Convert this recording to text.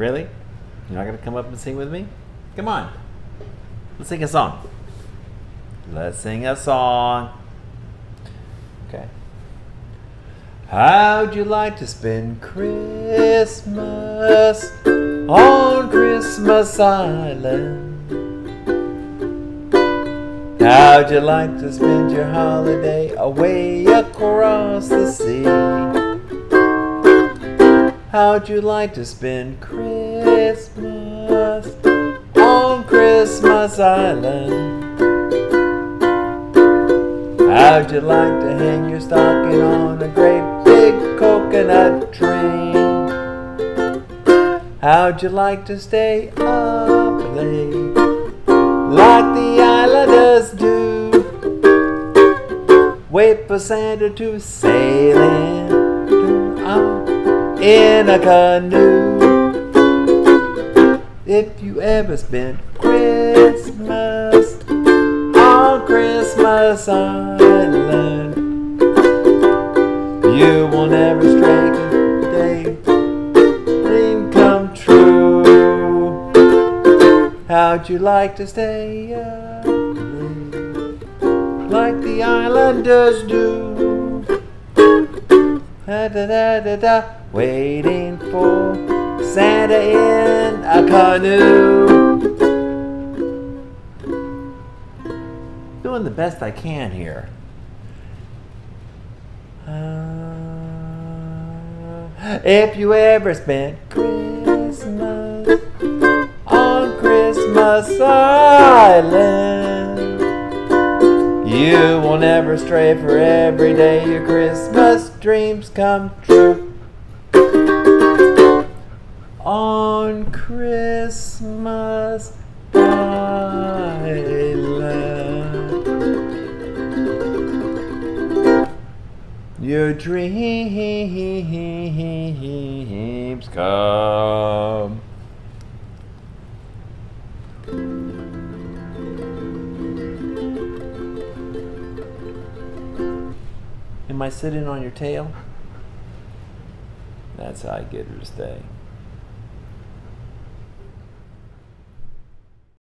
Really? You're not gonna come up and sing with me? Come on. Let's sing a song. Let's sing a song. Okay. How'd you like to spend Christmas on Christmas Island? How'd you like to spend your holiday away across the sea? How'd you like to spend Christmas on Christmas Island? How'd you like to hang your stocking on a great big coconut tree? How'd you like to stay up late like the islanders do? Wait for Santa to sail in in a canoe. If you ever spent Christmas on Christmas Island. You will never stray today. Dream come true. How'd you like to stay up like the islanders do? Da da da da da, waiting for Santa in a canoe. doing the best I can here. Uh, if you ever spent Christmas on Christmas Island, you will never stray for every day your Christmas dreams come true. On Christmas Island. Your dreams come. Am I sitting on your tail? That's how I get her to stay.